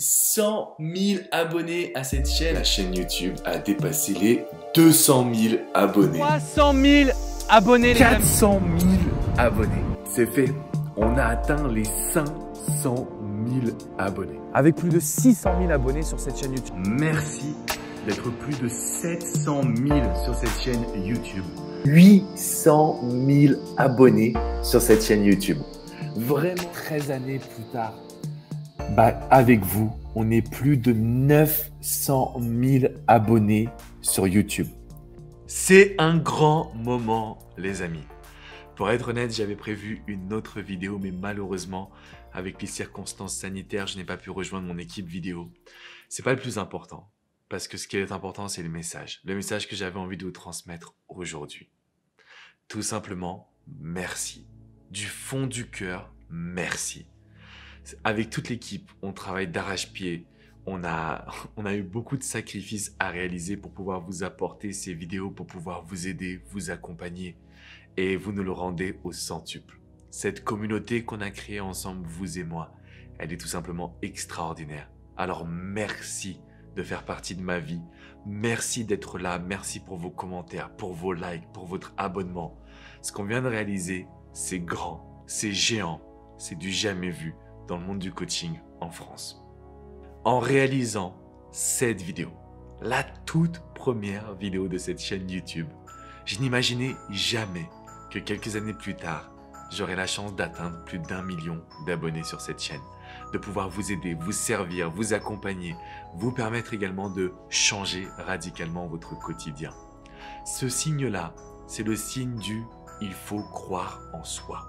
100 000 abonnés à cette chaîne. La chaîne YouTube a dépassé les 200 000 abonnés. 300 000 abonnés, les amis. 400 000 abonnés. C'est fait. On a atteint les 500 000 abonnés. Avec plus de 600 000 abonnés sur cette chaîne YouTube. Merci d'être plus de 700 000 sur cette chaîne YouTube. 800 000 abonnés sur cette chaîne YouTube. Vraiment 13 années plus tard, bah, avec vous, on est plus de 900 000 abonnés sur YouTube. C'est un grand moment, les amis. Pour être honnête, j'avais prévu une autre vidéo, mais malheureusement, avec les circonstances sanitaires, je n'ai pas pu rejoindre mon équipe vidéo. C'est pas le plus important, parce que ce qui est important, c'est le message. Le message que j'avais envie de vous transmettre aujourd'hui. Tout simplement, merci. Du fond du cœur, merci. Avec toute l'équipe, on travaille d'arrache-pied. On a, on a eu beaucoup de sacrifices à réaliser pour pouvoir vous apporter ces vidéos, pour pouvoir vous aider, vous accompagner. Et vous nous le rendez au centuple. Cette communauté qu'on a créée ensemble, vous et moi, elle est tout simplement extraordinaire. Alors merci de faire partie de ma vie. Merci d'être là. Merci pour vos commentaires, pour vos likes, pour votre abonnement. Ce qu'on vient de réaliser, c'est grand, c'est géant, c'est du jamais vu dans le monde du coaching en France. En réalisant cette vidéo, la toute première vidéo de cette chaîne YouTube, je n'imaginais jamais que quelques années plus tard, j'aurais la chance d'atteindre plus d'un million d'abonnés sur cette chaîne, de pouvoir vous aider, vous servir, vous accompagner, vous permettre également de changer radicalement votre quotidien. Ce signe-là, c'est le signe du il faut croire en soi.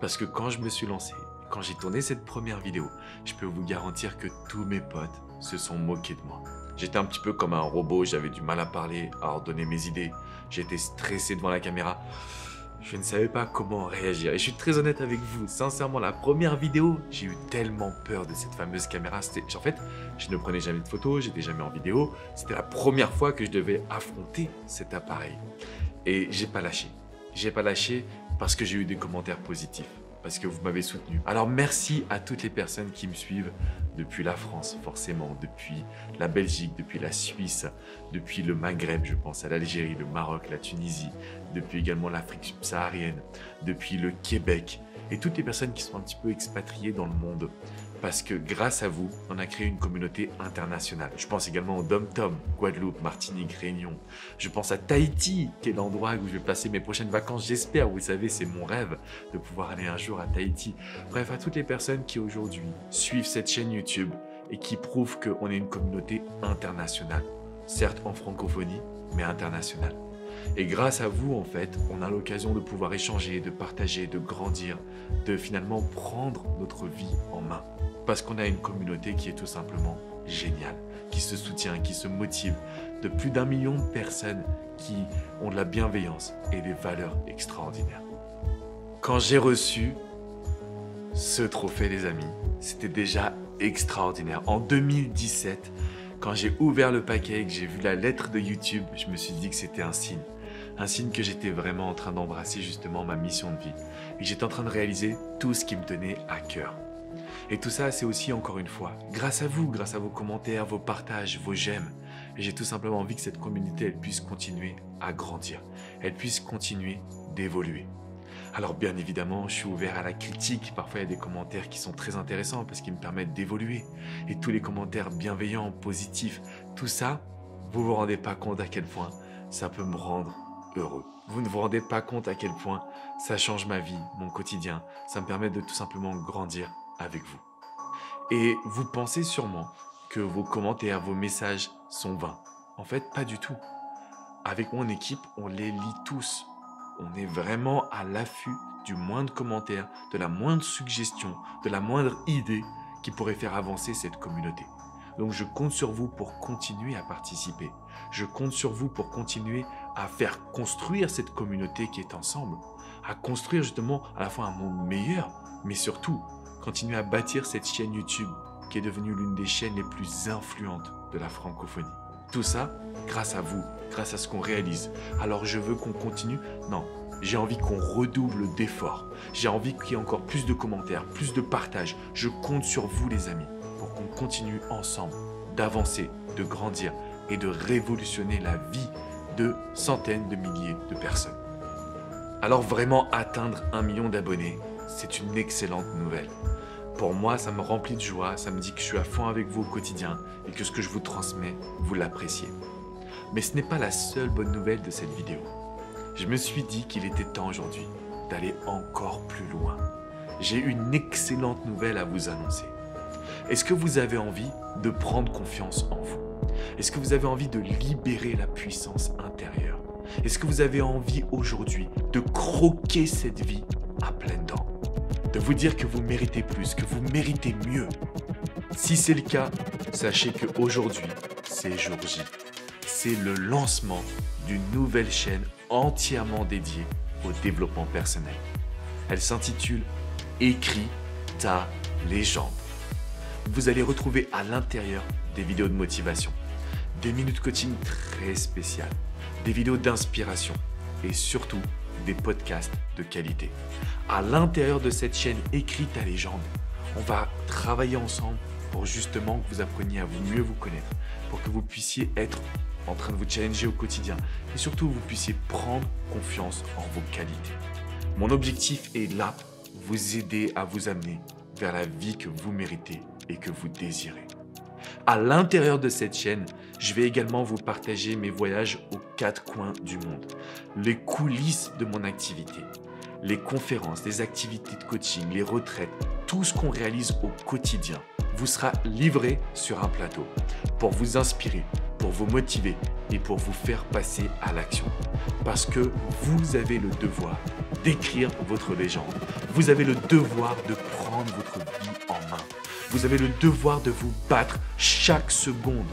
Parce que quand je me suis lancé, quand j'ai tourné cette première vidéo, je peux vous garantir que tous mes potes se sont moqués de moi. J'étais un petit peu comme un robot, j'avais du mal à parler, à ordonner mes idées. J'étais stressé devant la caméra. Je ne savais pas comment réagir. Et je suis très honnête avec vous. Sincèrement, la première vidéo, j'ai eu tellement peur de cette fameuse caméra. En fait, je ne prenais jamais de photos, j'étais jamais en vidéo. C'était la première fois que je devais affronter cet appareil. Et j'ai pas lâché. J'ai pas lâché parce que j'ai eu des commentaires positifs parce que vous m'avez soutenu. Alors merci à toutes les personnes qui me suivent depuis la France, forcément, depuis la Belgique, depuis la Suisse, depuis le Maghreb, je pense à l'Algérie, le Maroc, la Tunisie, depuis également l'Afrique subsaharienne, depuis le Québec, et toutes les personnes qui sont un petit peu expatriées dans le monde parce que grâce à vous, on a créé une communauté internationale. Je pense également au Dom-Tom, Guadeloupe, Martinique, Réunion. Je pense à Tahiti, qui est l'endroit où je vais passer mes prochaines vacances, j'espère. Vous savez, c'est mon rêve de pouvoir aller un jour à Tahiti. Bref, à toutes les personnes qui aujourd'hui suivent cette chaîne YouTube et qui prouvent qu'on est une communauté internationale. Certes en francophonie, mais internationale. Et grâce à vous, en fait, on a l'occasion de pouvoir échanger, de partager, de grandir, de finalement prendre notre vie en main. Parce qu'on a une communauté qui est tout simplement géniale, qui se soutient, qui se motive, de plus d'un million de personnes qui ont de la bienveillance et des valeurs extraordinaires. Quand j'ai reçu ce trophée, les amis, c'était déjà extraordinaire. En 2017, quand j'ai ouvert le paquet et que j'ai vu la lettre de YouTube, je me suis dit que c'était un signe. Un signe que j'étais vraiment en train d'embrasser justement ma mission de vie. Et j'étais en train de réaliser tout ce qui me tenait à cœur. Et tout ça, c'est aussi encore une fois, grâce à vous, grâce à vos commentaires, vos partages, vos j'aime. J'ai tout simplement envie que cette communauté, elle puisse continuer à grandir. Elle puisse continuer d'évoluer. Alors bien évidemment, je suis ouvert à la critique. Parfois, il y a des commentaires qui sont très intéressants parce qu'ils me permettent d'évoluer. Et tous les commentaires bienveillants, positifs, tout ça, vous vous rendez pas compte à quel point ça peut me rendre heureux. Vous ne vous rendez pas compte à quel point ça change ma vie, mon quotidien. Ça me permet de tout simplement grandir avec vous. Et vous pensez sûrement que vos commentaires, vos messages sont vains. En fait, pas du tout. Avec mon équipe, on les lit tous. On est vraiment à l'affût du moindre commentaire, de la moindre suggestion, de la moindre idée qui pourrait faire avancer cette communauté. Donc je compte sur vous pour continuer à participer. Je compte sur vous pour continuer à faire construire cette communauté qui est ensemble. À construire justement à la fois un monde meilleur, mais surtout continuer à bâtir cette chaîne YouTube qui est devenue l'une des chaînes les plus influentes de la francophonie. Tout ça grâce à vous, grâce à ce qu'on réalise. Alors je veux qu'on continue Non, j'ai envie qu'on redouble d'efforts. J'ai envie qu'il y ait encore plus de commentaires, plus de partages. Je compte sur vous les amis pour qu'on continue ensemble d'avancer, de grandir et de révolutionner la vie de centaines de milliers de personnes. Alors vraiment atteindre un million d'abonnés, c'est une excellente nouvelle. Pour moi, ça me remplit de joie, ça me dit que je suis à fond avec vous au quotidien et que ce que je vous transmets, vous l'appréciez. Mais ce n'est pas la seule bonne nouvelle de cette vidéo. Je me suis dit qu'il était temps aujourd'hui d'aller encore plus loin. J'ai une excellente nouvelle à vous annoncer. Est-ce que vous avez envie de prendre confiance en vous? Est-ce que vous avez envie de libérer la puissance intérieure? Est-ce que vous avez envie aujourd'hui de croquer cette vie à pleines dents De vous dire que vous méritez plus, que vous méritez mieux Si c'est le cas, sachez qu'aujourd'hui, c'est jour J. C'est le lancement d'une nouvelle chaîne entièrement dédiée au développement personnel. Elle s'intitule Écris ta légende vous allez retrouver à l'intérieur des vidéos de motivation, des minutes coaching très spéciales, des vidéos d'inspiration et surtout des podcasts de qualité. À l'intérieur de cette chaîne Écrit ta légende, on va travailler ensemble pour justement que vous appreniez à vous mieux vous connaître, pour que vous puissiez être en train de vous challenger au quotidien et surtout vous puissiez prendre confiance en vos qualités. Mon objectif est là, vous aider à vous amener vers la vie que vous méritez et que vous désirez. À l'intérieur de cette chaîne, je vais également vous partager mes voyages aux quatre coins du monde, les coulisses de mon activité, les conférences, les activités de coaching, les retraites, tout ce qu'on réalise au quotidien vous sera livré sur un plateau pour vous inspirer, pour vous motiver et pour vous faire passer à l'action. Parce que vous avez le devoir d'écrire votre légende. Vous avez le devoir de prendre votre vie en main. Vous avez le devoir de vous battre chaque seconde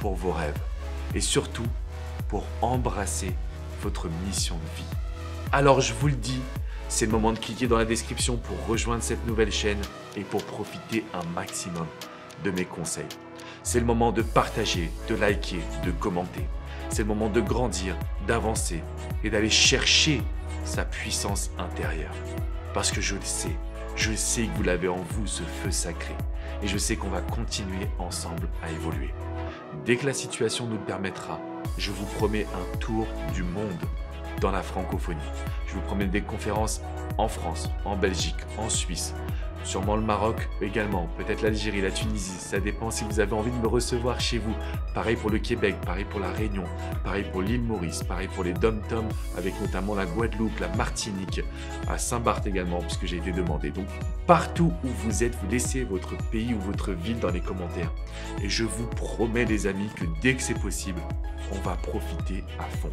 pour vos rêves et surtout pour embrasser votre mission de vie. Alors je vous le dis, c'est le moment de cliquer dans la description pour rejoindre cette nouvelle chaîne et pour profiter un maximum de mes conseils. C'est le moment de partager, de liker, de commenter. C'est le moment de grandir, d'avancer et d'aller chercher sa puissance intérieure. Parce que je le sais, je sais que vous l'avez en vous, ce feu sacré. Et je sais qu'on va continuer ensemble à évoluer. Dès que la situation nous le permettra, je vous promets un tour du monde dans la francophonie. Je vous promets des conférences en France, en Belgique, en Suisse, sûrement le Maroc également, peut-être l'Algérie, la Tunisie, ça dépend si vous avez envie de me recevoir chez vous. Pareil pour le Québec, pareil pour la Réunion, pareil pour l'île Maurice, pareil pour les Dom-Tom, avec notamment la Guadeloupe, la Martinique, à Saint-Barth également, puisque j'ai été demandé. Donc partout où vous êtes, vous laissez votre pays ou votre ville dans les commentaires. Et je vous promets les amis que dès que c'est possible, on va profiter à fond.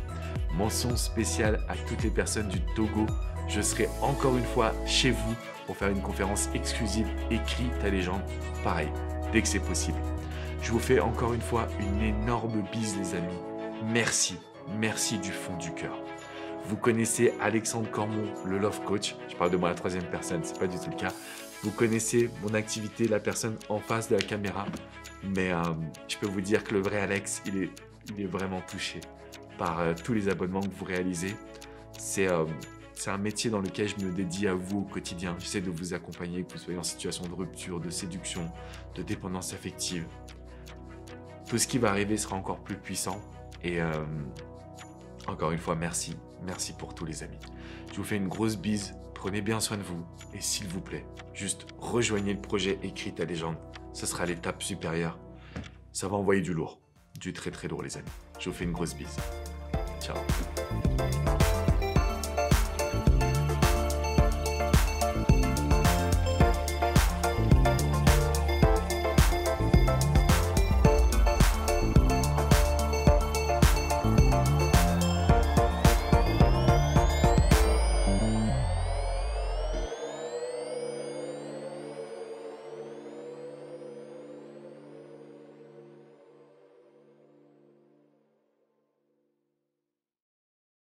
Mention spéciale à toutes les personnes du Togo. Je serai encore une fois chez vous pour faire une conférence exclusive Écris ta légende. Pareil, dès que c'est possible. Je vous fais encore une fois une énorme bise les amis. Merci, merci du fond du cœur. Vous connaissez Alexandre Cormon, le Love Coach. Je parle de moi à la troisième personne, c'est pas du tout le cas. Vous connaissez mon activité, la personne en face de la caméra. Mais euh, je peux vous dire que le vrai Alex, il est, il est vraiment touché par euh, tous les abonnements que vous réalisez. C'est euh, c'est un métier dans lequel je me dédie à vous au quotidien. J'essaie de vous accompagner, que vous soyez en situation de rupture, de séduction, de dépendance affective. Tout ce qui va arriver sera encore plus puissant. Et euh, encore une fois, merci. Merci pour tous les amis. Je vous fais une grosse bise. Prenez bien soin de vous. Et s'il vous plaît, juste rejoignez le projet Écrit ta légende. Ce sera l'étape supérieure. Ça va envoyer du lourd. Du très très lourd, les amis. Je vous fais une grosse bise. Ciao.